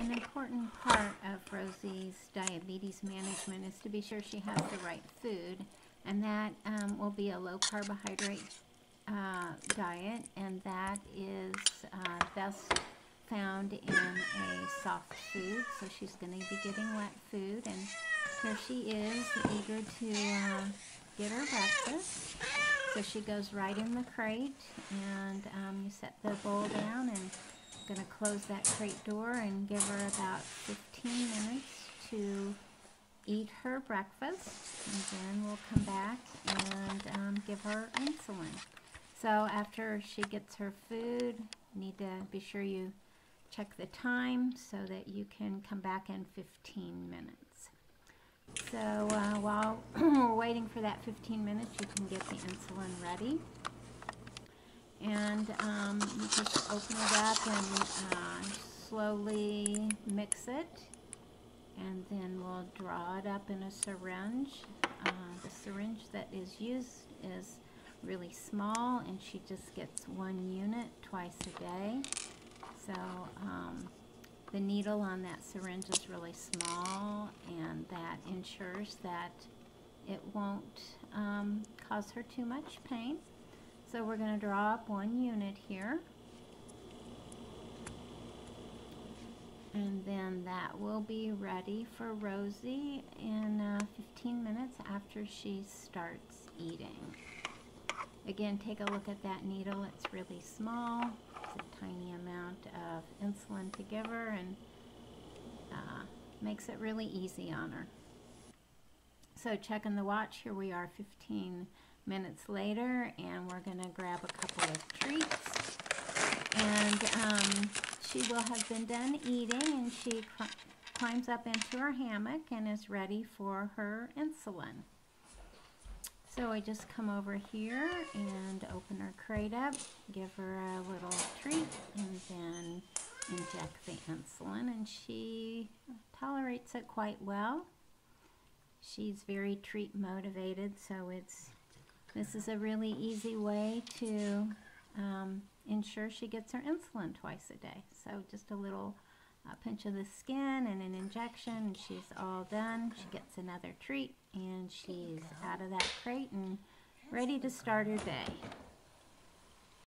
An important part of Rosie's diabetes management is to be sure she has the right food, and that um, will be a low carbohydrate uh, diet, and that is uh, best found in a soft food. So she's going to be getting wet food, and here she is, eager to uh, get her breakfast. So she goes right in the crate, and um, you set the bowl down, and going to close that crate door and give her about 15 minutes to eat her breakfast, and then we'll come back and um, give her insulin. So after she gets her food, need to be sure you check the time so that you can come back in 15 minutes. So uh, while we're waiting for that 15 minutes, you can get the insulin ready. Just open it up and uh, slowly mix it. And then we'll draw it up in a syringe. Uh, the syringe that is used is really small and she just gets one unit twice a day. So um, the needle on that syringe is really small and that ensures that it won't um, cause her too much pain. So we're going to draw up one unit here. And then that will be ready for Rosie in uh, 15 minutes after she starts eating. Again, take a look at that needle. It's really small. It's a tiny amount of insulin to give her and uh, makes it really easy on her. So checking the watch, here we are 15 minutes later and we're going to grab a couple of treats. And um, she will have been done eating and she climbs up into her hammock and is ready for her insulin. So I just come over here and open her crate up, give her a little treat, and then inject the insulin. And she tolerates it quite well. She's very treat motivated, so it's this is a really easy way to um, ensure she gets her insulin twice a day. So just a little a pinch of the skin and an injection and she's all done. She gets another treat and she's out of that crate and ready to start her day.